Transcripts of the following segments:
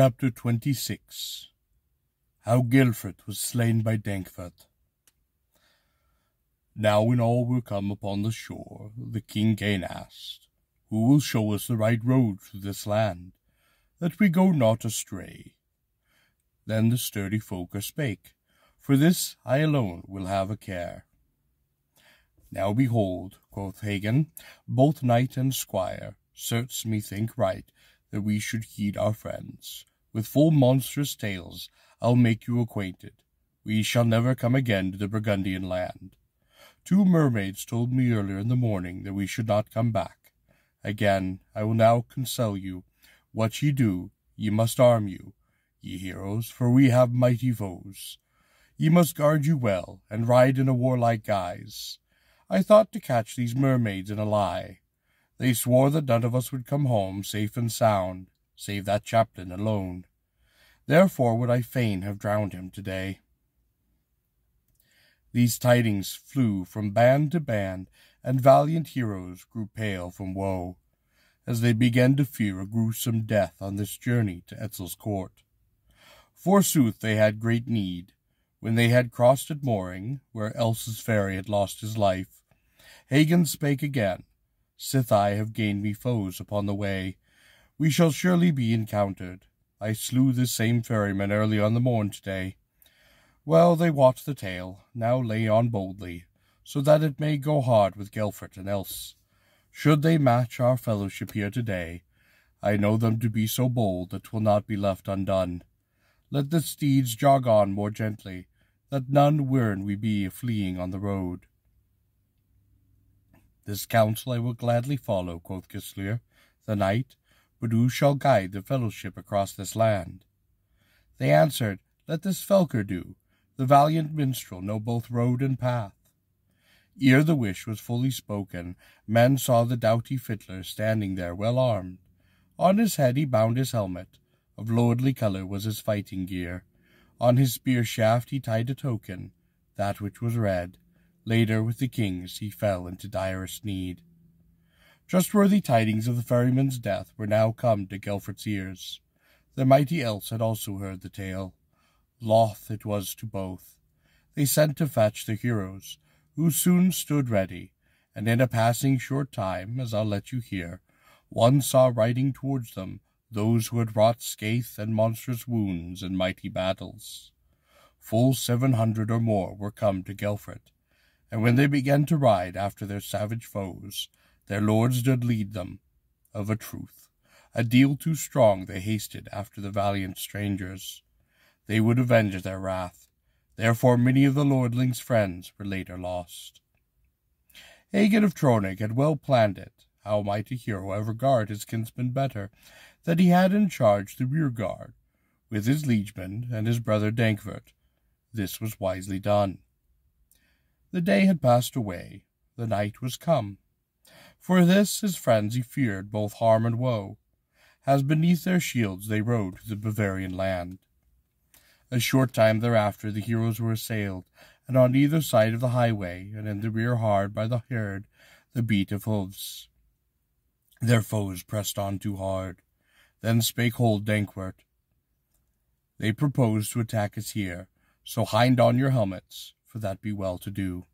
Chapter 26 How Gelfrat was slain by Dankwart. Now when all were come upon the shore, the king again asked, Who will show us the right road through this land, that we go not astray? Then the sturdy Volker spake, For this I alone will have a care. Now behold, quoth Hagen, both knight and squire, certes me think right, that we should heed our friends. With full monstrous tales I'll make you acquainted. We shall never come again to the Burgundian land. Two mermaids told me earlier in the morning that we should not come back. Again, I will now counsel you, what ye do, ye must arm you, ye heroes, for we have mighty foes. Ye must guard you well, and ride in a warlike guise. I thought to catch these mermaids in a lie. They swore that none of us would come home safe and sound, save that chaplain alone. Therefore would I fain have drowned him today. These tidings flew from band to band, and valiant heroes grew pale from woe, as they began to fear a gruesome death on this journey to Etzel's court. Forsooth they had great need. When they had crossed at mooring, where Else's ferry had lost his life, Hagen spake again, Sith I have gained me foes upon the way, we shall surely be encountered. I slew this same ferryman early on the morn today. Well, they wot the tale, now lay on boldly, so that it may go hard with Gelfrat and Else. Should they match our fellowship here today, I know them to be so bold that will not be left undone. Let the steeds jog on more gently, that none wern we be fleeing on the road. This counsel I will gladly follow, quoth Gislir, the knight, but who shall guide the fellowship across this land? They answered, Let this Volker do, the valiant minstrel know both road and path. Ere the wish was fully spoken, men saw the doughty fiddler standing there well armed. On his head he bound his helmet, of lordly colour was his fighting gear. On his spear shaft he tied a token, that which was red, Later, with the kings, he fell into direst need. Trustworthy tidings of the ferryman's death were now come to Gelfrat's ears. The mighty Else had also heard the tale. Loth it was to both. They sent to fetch the heroes, who soon stood ready, and in a passing short time, as I'll let you hear, one saw riding towards them those who had wrought scathe and monstrous wounds in mighty battles. Full seven hundred or more were come to Gelfrat, and when they began to ride after their savage foes, their lords did lead them. Of a truth, a deal too strong they hasted after the valiant strangers. They would avenge their wrath, therefore many of the lordling's friends were later lost. Hagen of Troneg had well planned it, how might a hero ever guard his kinsman better, that he had in charge the rear guard, with his liegeman and his brother Dankwart. This was wisely done. The day had passed away, the night was come. For this his friends he feared both harm and woe, as beneath their shields they rode to the Bavarian land. A short time thereafter the heroes were assailed, and on either side of the highway, and in the rear hard by the herd, the beat of hoofs. Their foes pressed on too hard. Then spake Hold Dankwart. They propose to attack us here, so hind on your helmets, for that be well to do.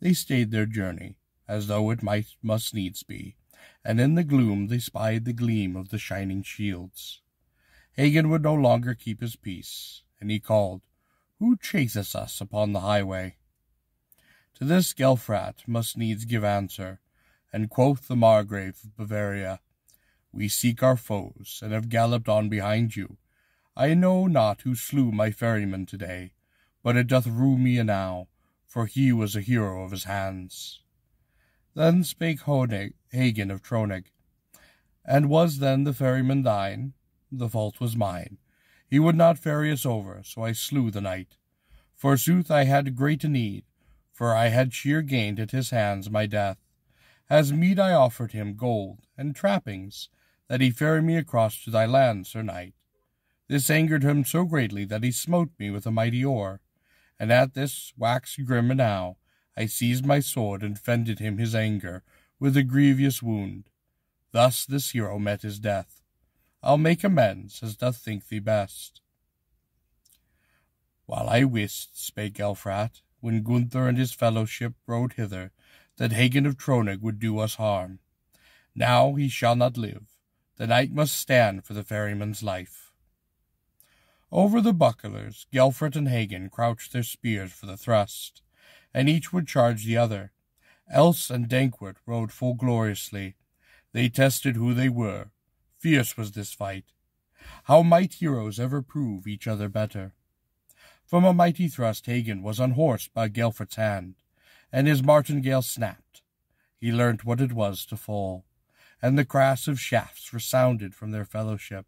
They stayed their journey, as though it might must needs be, and in the gloom they spied the gleam of the shining shields. Hagen would no longer keep his peace, and he called, Who chaseth us upon the highway? To this Gelfrat must needs give answer, and quoth the Margrave of Bavaria, We seek our foes, and have galloped on behind you. I know not who slew my ferryman today, but it doth rue me enow, for he was a hero of his hands. Then spake Honig, Hagen of Troneg, And was then the ferryman thine? The fault was mine. He would not ferry us over, so I slew the knight. Forsooth I had great need, for I had sheer gained at his hands my death. As meed I offered him gold and trappings, that he ferry me across to thy land, Sir Knight. This angered him so greatly that he smote me with a mighty oar and at this waxed grim enow, I seized my sword and fended him his anger with a grievous wound. Thus this hero met his death. I'll make amends as doth think thee best. While I wist, spake Gelfrat, when Gunther and his fellowship rode hither, that Hagen of Troneg would do us harm. Now he shall not live. The knight must stand for the ferryman's life. Over the bucklers, Gelfrat and Hagen crouched their spears for the thrust, and each would charge the other. Else and Dankwart rode full gloriously. They tested who they were. Fierce was this fight. How might heroes ever prove each other better? From a mighty thrust Hagen was unhorsed by Gelfrat's hand, and his martingale snapped. He learnt what it was to fall, and the crash of shafts resounded from their fellowship.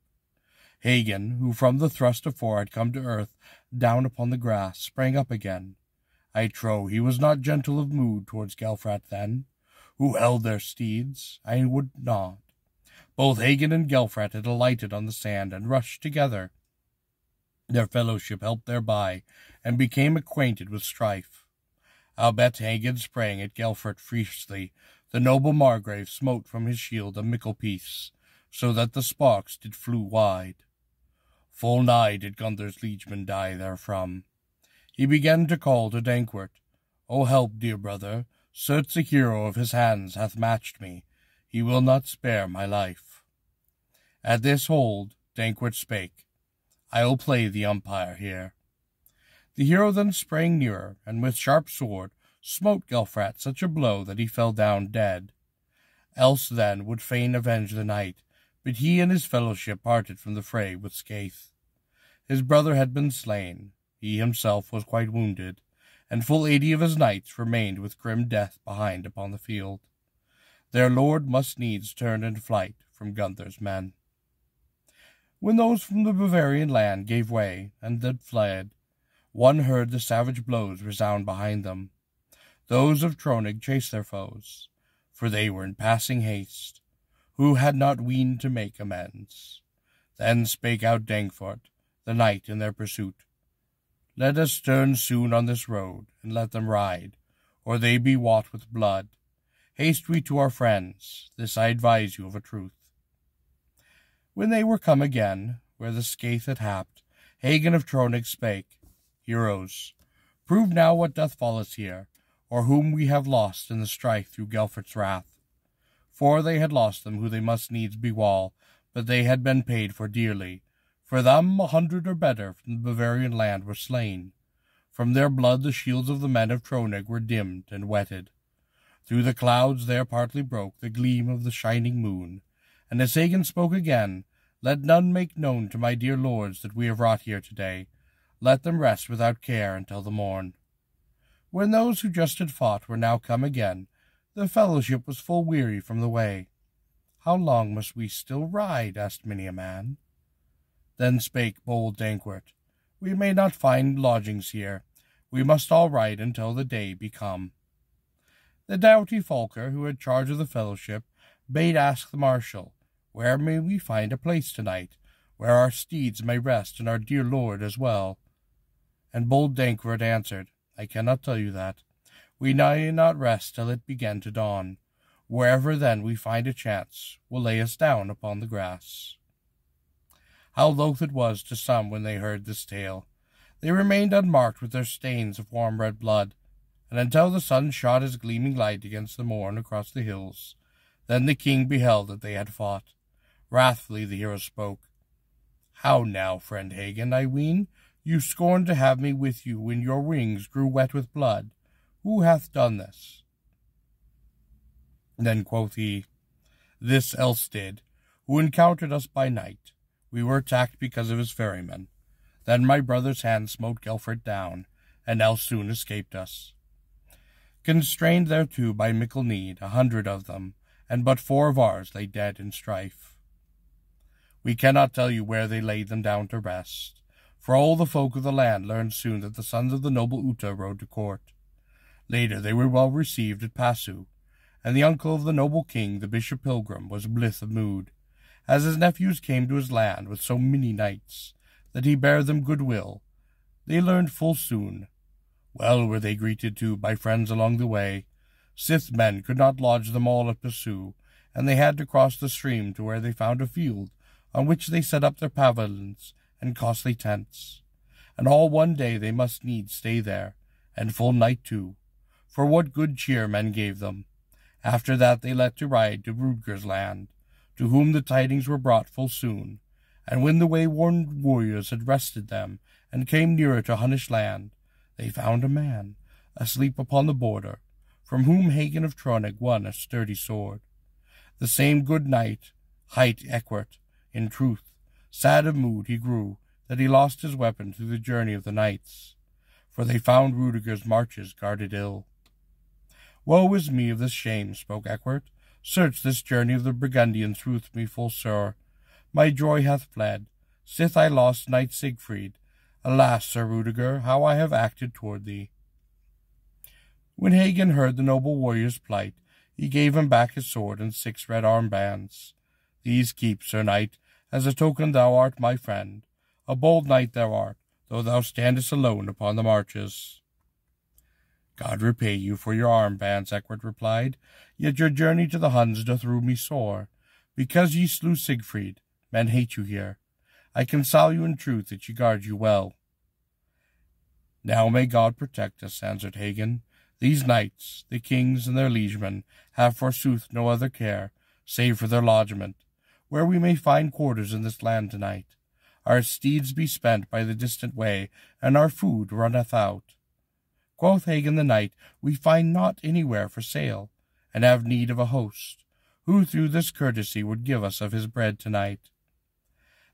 Hagen, who from the thrust afore had come to earth, down upon the grass, sprang up again. I trow he was not gentle of mood towards Gelfrat then, who held their steeds. I would not. Both Hagen and Gelfrat had alighted on the sand and rushed together. Their fellowship helped thereby, and became acquainted with strife. Albeit Hagen sprang at Gelfrat fiercely, the noble Margrave smote from his shield a mickle piece, so that the sparks did flew wide. Full nigh did Gunther's liegeman die therefrom. He began to call to Dankwart, O help, dear brother, certes a hero of his hands hath matched me, he will not spare my life. At this hold, Dankwart spake, I will play the umpire here. The hero then sprang nearer, and with sharp sword smote Gelfrat such a blow that he fell down dead. Else then would fain avenge the knight, but he and his fellowship parted from the fray with scathe. His brother had been slain, he himself was quite wounded, and full eighty of his knights remained with grim death behind upon the field. Their lord must needs turn in flight from Gunther's men. When those from the Bavarian land gave way, and that fled, one heard the savage blows resound behind them. Those of Troneg chased their foes, for they were in passing haste, who had not weened to make amends. Then spake out Dankwart, the knight in their pursuit. Let us turn soon on this road, and let them ride, or they be wot with blood. Haste we to our friends, this I advise you of a truth. When they were come again, where the scathe had happed, Hagen of Troneg spake, Heroes, prove now what doth fall us here, or whom we have lost in the strife through Gelfrat's wrath for they had lost them who they must needs bewall, but they had been paid for dearly. For them a hundred or better from the Bavarian land were slain. From their blood the shields of the men of Troneg were dimmed and wetted. Through the clouds there partly broke the gleam of the shining moon. And as Hagen spoke again, Let none make known to my dear lords that we have wrought here today. Let them rest without care until the morn. When those who just had fought were now come again, the fellowship was full weary from the way. How long must we still ride? asked many a man. Then spake bold Dankwart, We may not find lodgings here. We must all ride until the day be come. The doughty Volker, who had charge of the fellowship, bade ask the marshal, Where may we find a place to-night, where our steeds may rest and our dear lord as well? And bold Dankwart answered, I cannot tell you that. We may not rest till it begin to dawn. Wherever then we find a chance, we'll lay us down upon the grass. How loath it was to some when they heard this tale. They remained unmarked with their stains of warm red blood, and until the sun shot his gleaming light against the morn across the hills, then the king beheld that they had fought. Wrathfully the hero spoke. How now, friend Hagen, I ween, you scorned to have me with you when your wings grew wet with blood, who hath done this? Then quoth he, This Else did, who encountered us by night. We were attacked because of his ferrymen. Then my brother's hand smote Gelfrat down, and Else soon escaped us. Constrained thereto by mickle need, a hundred of them, and but four of ours lay dead in strife. We cannot tell you where they laid them down to rest, for all the folk of the land learned soon that the sons of the noble Uta rode to court. Later they were well received at Passau, and the uncle of the noble king, the Bishop Pilgrim, was blithe of mood, as his nephews came to his land with so many knights, that he bare them good will. They learned full soon. Well were they greeted too by friends along the way. Sith men could not lodge them all at Passau, and they had to cross the stream to where they found a field on which they set up their pavilions and costly tents. And all one day they must needs stay there, and full night too, for what good cheer men gave them. After that they let to ride to Rudiger's land, to whom the tidings were brought full soon. And when the wayworn warriors had rested them, and came nearer to Hunnish land, they found a man, asleep upon the border, from whom Hagen of Troneg won a sturdy sword. The same good knight, hight Eckbert, in truth, sad of mood he grew, that he lost his weapon through the journey of the knights, for they found Rudiger's marches guarded ill. Woe is me of this shame, spoke Eckbert. Search this journey of the Burgundians with me full sore. My joy hath fled, sith I lost knight Siegfried. Alas, Sir Rudiger, how I have acted toward thee. When Hagen heard the noble warrior's plight, he gave him back his sword and six red armbands. These keep, Sir Knight, as a token thou art my friend. A bold knight thou art, though thou standest alone upon the marches. God repay you for your armbands, Eckbert replied. Yet your journey to the Huns doth rue me sore. Because ye slew Siegfried, men hate you here. I counsel you in truth that ye guard you well. Now may God protect us, answered Hagen. These knights, the kings and their liegemen, have forsooth no other care, save for their lodgment, where we may find quarters in this land tonight. Our steeds be spent by the distant way, and our food runneth out. Quoth Hagen the knight, We find naught anywhere for sale, and have need of a host, who through this courtesy would give us of his bread tonight.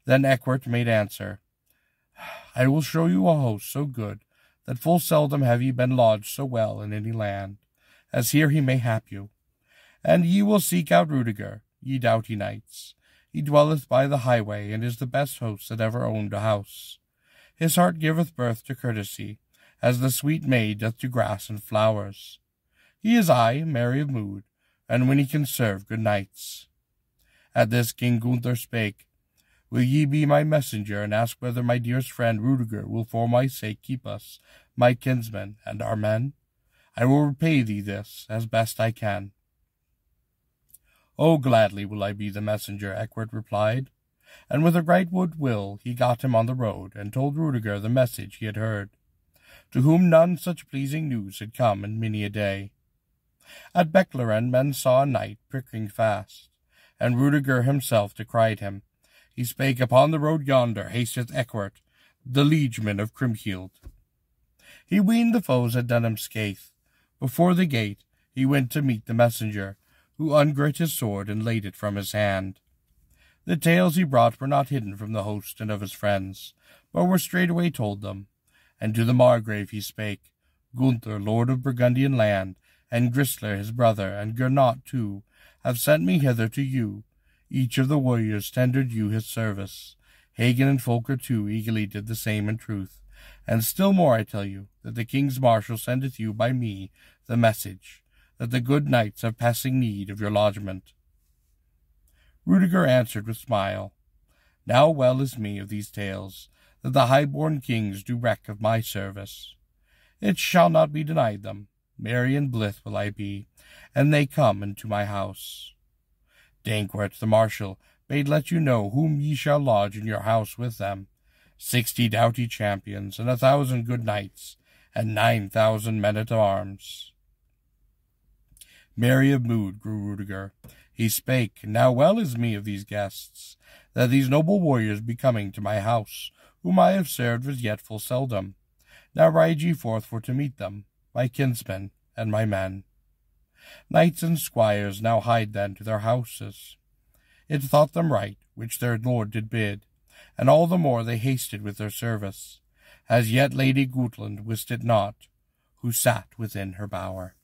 Then Eckbert made answer, I will show you a host so good that full seldom have ye been lodged so well in any land, as here he may hap you. And ye will seek out Rudiger, ye doughty knights. He dwelleth by the highway, and is the best host that ever owned a house. His heart giveth birth to courtesy, as the sweet maid doth to grass and flowers. He is aye merry of mood, and when he can serve good knights. At this King Gunther spake, Will ye be my messenger, and ask whether my dearest friend Rudiger will for my sake keep us, my kinsmen, and our men? I will repay thee this, as best I can. Oh, gladly will I be the messenger, Eckbert replied. And with a right good will he got him on the road, and told Rudiger the message he had heard, to whom none such pleasing news had come in many a day. At Bechelaren men saw a knight prickling fast, and Rudiger himself decried him, he spake, Upon the road yonder hasteth Eckbert, the liegeman of Kriemhild. He weened the foes had done him scathe. Before the gate he went to meet the messenger, who ungirt his sword and laid it from his hand. The tales he brought were not hidden from the host and of his friends, but were straightway told them. And to the Margrave he spake, Gunther, lord of Burgundian land, and Gisler his brother, and Gernot too, have sent me hither to you, each of the warriors tendered you his service. Hagen and Volker too eagerly did the same in truth. And still more I tell you, that the king's marshal sendeth you by me the message, that the good knights have passing need of your lodgment. Rudiger answered with smile, Now well is me of these tales, that the high-born kings do reck of my service. It shall not be denied them. Merry and blithe will I be, and they come into my house. Dankwart the marshal bade let you know whom ye shall lodge in your house with them. Sixty doughty champions, and a thousand good knights, and nine thousand men at arms. Merry of mood grew Rudiger. He spake, Now well is me of these guests, that these noble warriors be coming to my house, whom I have served as yet full seldom. Now ride ye forth for to meet them, my kinsmen and my men. Knights and squires now hied then to their houses. It thought them right, which their lord did bid, and all the more they hasted with their service. As yet Lady Gotelind wist it not, who sat within her bower.